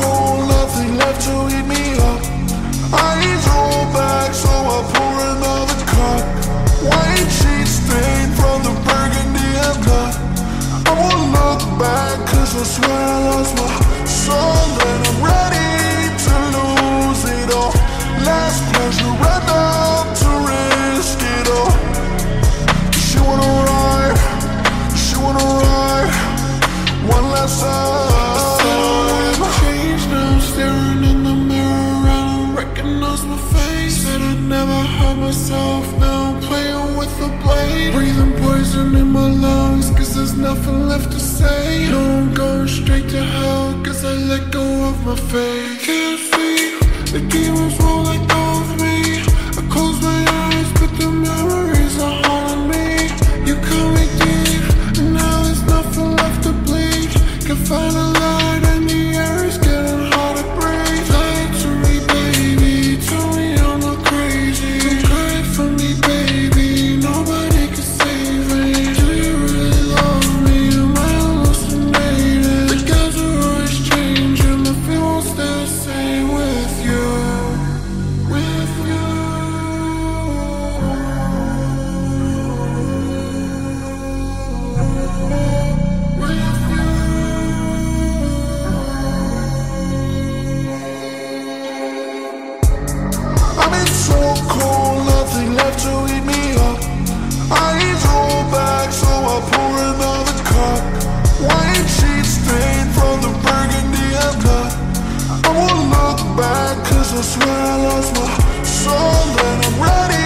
cold, nothing left to eat me up. I ain't roll back, so I pour another cup. White sheets stained from the burgundy and blood I won't look back, cause I swear face Said I never hurt myself, now I'm playing with the blade Breathing poison in my lungs, cause there's nothing left to say. No, I'm going straight to hell, cause I let go of my faith. Can't see, the demons roll like I swear I lost my soul, but I'm ready.